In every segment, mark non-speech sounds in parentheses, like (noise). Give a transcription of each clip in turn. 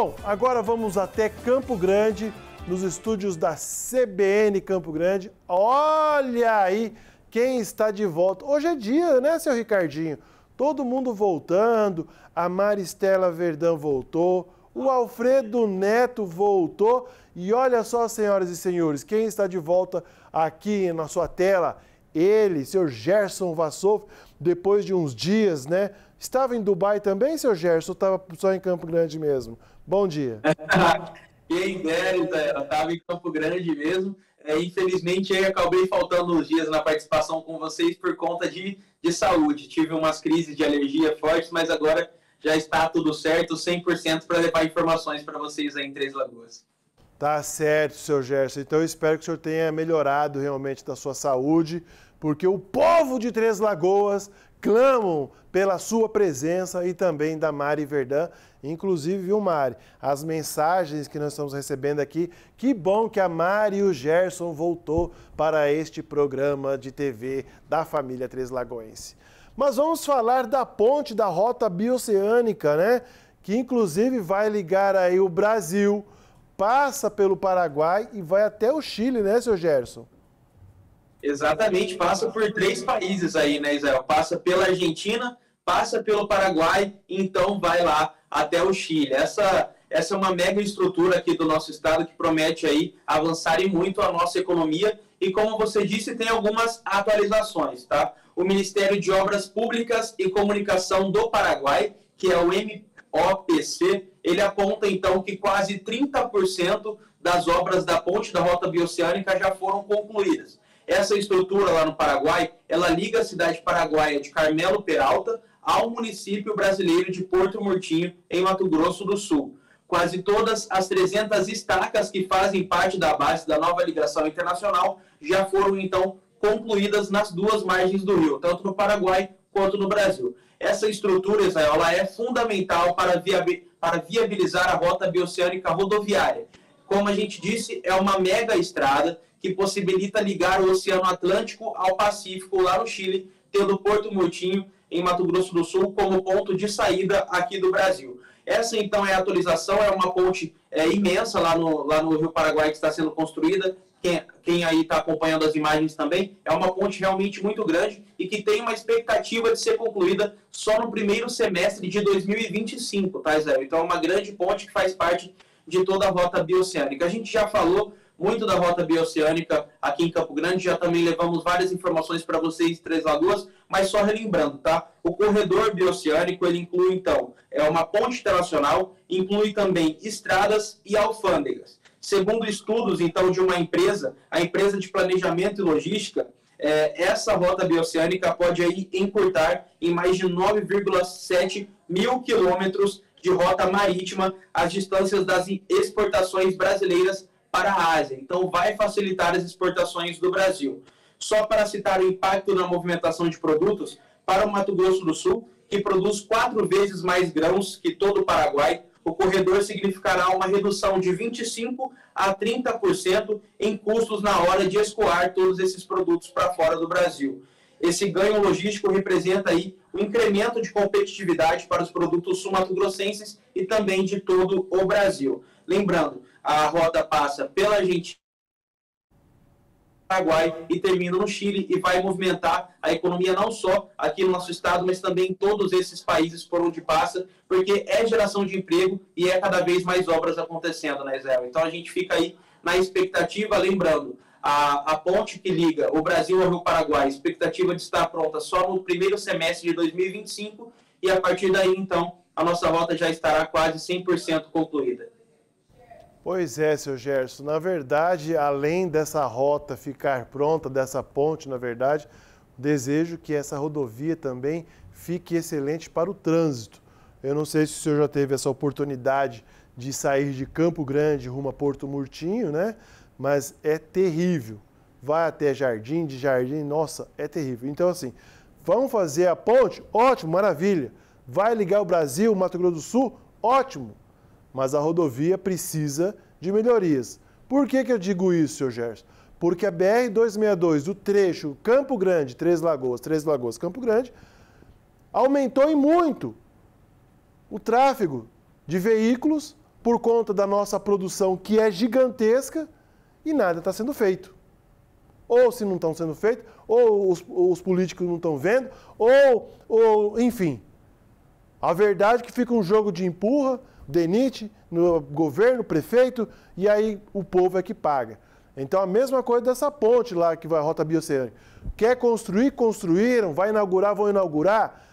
Bom, agora vamos até Campo Grande, nos estúdios da CBN Campo Grande. Olha aí quem está de volta. Hoje é dia, né, seu Ricardinho? Todo mundo voltando, a Maristela Verdão voltou, o Alfredo Neto voltou. E olha só, senhoras e senhores, quem está de volta aqui na sua tela? Ele, seu Gerson Vassouv, depois de uns dias, né? Estava em Dubai também, seu Gerson, ou estava só em Campo Grande mesmo? Bom dia. (laughs) Quem dera, eu estava em Campo Grande mesmo. É, infelizmente, eu acabei faltando uns dias na participação com vocês por conta de, de saúde. Tive umas crises de alergia fortes, mas agora já está tudo certo, 100% para levar informações para vocês aí em Três Lagoas. Tá certo, seu Gerson. Então eu espero que o senhor tenha melhorado realmente da sua saúde, porque o povo de Três Lagoas clamam pela sua presença e também da Mari Verdã. Inclusive, viu, Mari, as mensagens que nós estamos recebendo aqui, que bom que a Mari e o Gerson voltou para este programa de TV da família Três Lagoense. Mas vamos falar da ponte da rota bioceânica, né? Que inclusive vai ligar aí o Brasil, passa pelo Paraguai e vai até o Chile, né, seu Gerson? Exatamente, passa por três países aí, né, Israel? Passa pela Argentina, passa pelo Paraguai, então vai lá até o Chile. Essa, essa é uma mega estrutura aqui do nosso estado que promete aí avançar e muito a nossa economia. E como você disse, tem algumas atualizações, tá? O Ministério de Obras Públicas e Comunicação do Paraguai, que é o MOPC, ele aponta então que quase 30% das obras da ponte da rota bioceânica já foram concluídas. Essa estrutura lá no Paraguai, ela liga a cidade paraguaia de Carmelo Peralta ao município brasileiro de Porto Murtinho, em Mato Grosso do Sul. Quase todas as 300 estacas que fazem parte da base da nova ligação internacional já foram então concluídas nas duas margens do rio, tanto no Paraguai quanto no Brasil. Essa estrutura, Israel, ela é fundamental para, viabilizar a rota bioceânica rodoviária. Como a gente disse, é uma mega estrada que possibilita ligar o Oceano Atlântico ao Pacífico lá no Chile, tendo Porto Murtinho, em Mato Grosso do Sul, como ponto de saída aqui do Brasil. Essa, então, é a atualização, é uma ponte é, imensa lá no, lá no Rio Paraguai que está sendo construída. Quem, quem aí está acompanhando as imagens também, é uma ponte realmente muito grande e que tem uma expectativa de ser concluída só no primeiro semestre de 2025, tá, Zé? Então, é uma grande ponte que faz parte de toda a rota bioceânica. A gente já falou muito da rota bioceânica aqui em Campo Grande, já também levamos várias informações para vocês Três Lagoas, mas só relembrando, tá? O corredor bioceânico, ele inclui, então, é uma ponte internacional, inclui também estradas e alfândegas. Segundo estudos, então, de uma empresa, a empresa de planejamento e logística, é, essa rota bioceânica pode aí encurtar em mais de 9,7 mil quilômetros de rota marítima as distâncias das exportações brasileiras para a Ásia. Então, vai facilitar as exportações do Brasil. Só para citar o impacto na movimentação de produtos, para o Mato Grosso do Sul, que produz quatro vezes mais grãos que todo o Paraguai, o corredor significará uma redução de 25% a 30% em custos na hora de escoar todos esses produtos para fora do Brasil. Esse ganho logístico representa aí o incremento de competitividade para os produtos sul-mato-grossenses e também de todo o Brasil. Lembrando, a rota passa pela Argentina, Paraguai e termina no Chile e vai movimentar a economia não só aqui no nosso estado, mas também em todos esses países por onde passa, porque é geração de emprego e é cada vez mais obras acontecendo, né, Zé? Então a gente fica aí na expectativa, lembrando, a, a ponte que liga o Brasil ao Rio Paraguai, expectativa de estar pronta só no primeiro semestre de 2025 e a partir daí, então, a nossa rota já estará quase 100% concluída. Pois é, seu Gerson. Na verdade, além dessa rota ficar pronta, dessa ponte, na verdade, desejo que essa rodovia também fique excelente para o trânsito. Eu não sei se o senhor já teve essa oportunidade de sair de Campo Grande rumo a Porto Murtinho, né? Mas é terrível. Vai até Jardim, de Jardim, nossa, é terrível. Então, assim, vamos fazer a ponte? Ótimo, maravilha. Vai ligar o Brasil, Mato Grosso do Sul? Ótimo mas a rodovia precisa de melhorias. Por que, que eu digo isso, seu Gerson? Porque a BR-262, o trecho Campo Grande, Três Lagoas, Três Lagoas, Campo Grande, aumentou em muito o tráfego de veículos por conta da nossa produção que é gigantesca e nada está sendo feito. Ou se não estão sendo feitos, ou os, os políticos não estão vendo, ou, ou, enfim. A verdade é que fica um jogo de empurra, DENIT, no governo, prefeito, e aí o povo é que paga. Então a mesma coisa dessa ponte lá que vai a rota bioceânica. Quer construir, construíram, vai inaugurar, vão inaugurar.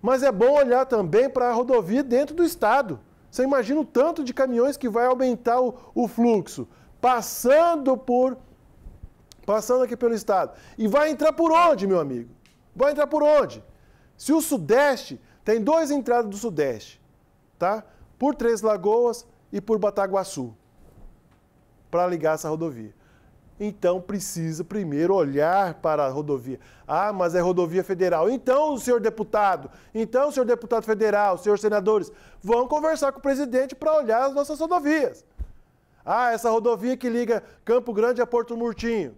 Mas é bom olhar também para a rodovia dentro do estado. Você imagina o tanto de caminhões que vai aumentar o, o fluxo, passando por passando aqui pelo estado. E vai entrar por onde, meu amigo? Vai entrar por onde? Se o Sudeste, tem duas entradas do Sudeste, tá? Por Três Lagoas e por Bataguaçu, para ligar essa rodovia. Então precisa primeiro olhar para a rodovia. Ah, mas é rodovia federal. Então, senhor deputado, então, senhor deputado federal, senhores senadores, vão conversar com o presidente para olhar as nossas rodovias. Ah, essa rodovia que liga Campo Grande a Porto Murtinho.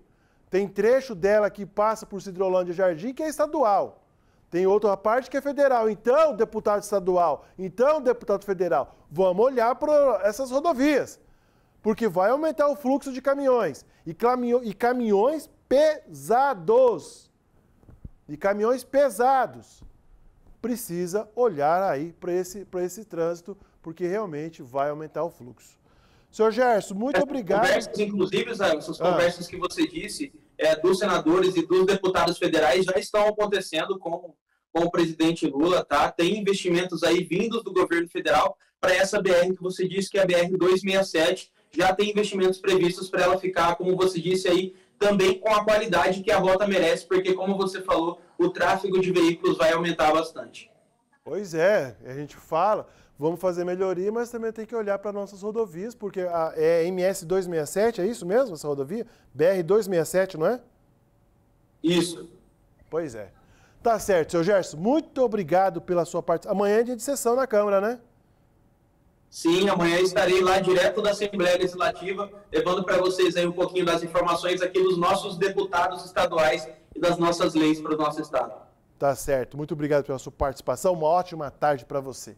Tem trecho dela que passa por Cidrolândia Jardim que é estadual. Tem outra parte que é federal. Então, deputado estadual, então, deputado federal, vamos olhar para essas rodovias. Porque vai aumentar o fluxo de caminhões. E, caminho, e caminhões pesados. E caminhões pesados. Precisa olhar aí para esse, esse trânsito, porque realmente vai aumentar o fluxo. Senhor Gerson, muito obrigado. Conversas, inclusive, essas ah. conversas que você disse é, dos senadores e dos deputados federais já estão acontecendo com, com o presidente Lula, tá? Tem investimentos aí vindos do governo federal para essa BR que você disse que é a BR 267. Já tem investimentos previstos para ela ficar, como você disse aí, também com a qualidade que a rota merece, porque, como você falou, o tráfego de veículos vai aumentar bastante. Pois é, a gente fala vamos fazer melhoria, mas também tem que olhar para nossas rodovias, porque a, é MS 267, é isso mesmo, essa rodovia? BR 267, não é? Isso. Pois é. Tá certo, seu Gerson, muito obrigado pela sua participação. Amanhã é dia de sessão na Câmara, né? Sim, amanhã estarei lá direto da Assembleia Legislativa, levando para vocês aí um pouquinho das informações aqui dos nossos deputados estaduais e das nossas leis para o nosso estado. Tá certo. Muito obrigado pela sua participação. Uma ótima tarde para você.